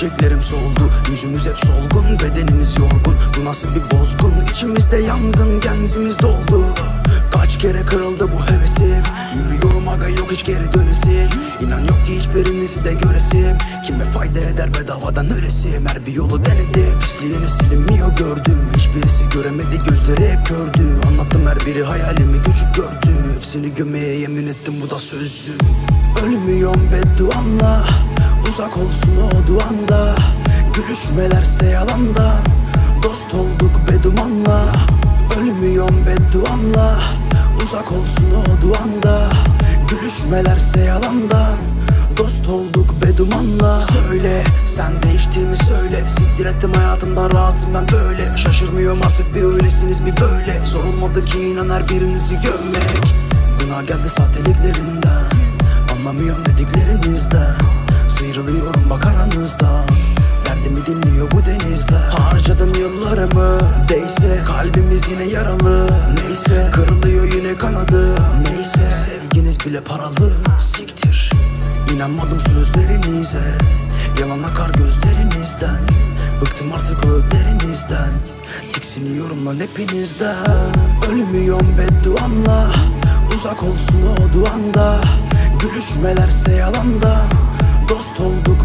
Çiçeklerim soldu Yüzümüz hep solgun Bedenimiz yorgun. Bu nasıl bir bozgun? İçimizde yangın Genzimiz doldu. Kaç kere kırıldı bu hevesim? Yürüyorum aga yok hiç geri dönesim. İnan yok ki hiçbirinizi de göresim. Kime fayda eder bedavadan ölesim? Her bir yolu denedim. Pisliğini silinmiyor gördüm. Hiçbirisi göremedi gözleri hep gördü Anlattım her biri hayalimi küçük gördü Hepsini gömeye yemin ettim bu da sözüm. Ölmüyorum bedduamla Uzak olsun o duanda. Gülüşmelerse yalandan Dost olduk bedumanla. Ölmüyorum bedduamla Uzak olsun o duanda. Gülüşmelerse yalandan Dost olduk bedumanla. Söyle sen değiştiğimi söyle. Siktir ettim hayatımdan rahatım ben böyle. Şaşırmıyorum artık bir öylesiniz bir böyle. Zor olmadı ki inan her birinizi görmek. Günah geldi sahteliklerinden Anlamıyorum dediklerinizden Sıyrılıyorum bak aranızdan Derdimi dinliyor bu denizde. Harcadım yıllarımı. Değse kalbimiz yine yaralı. Neyse kırılıyor yine kanadı. Neyse sevginiz bile paralı. Siktir. İnanmadım sözlerinize. Yalan akar gözlerinizden. Bıktım artık ödlerinizden. Tiksiniyorum lan hepinizden. Ölmüyorum bedduamla. Uzak olsun o duanda. Gülüşmelerse yalandan Dost olduk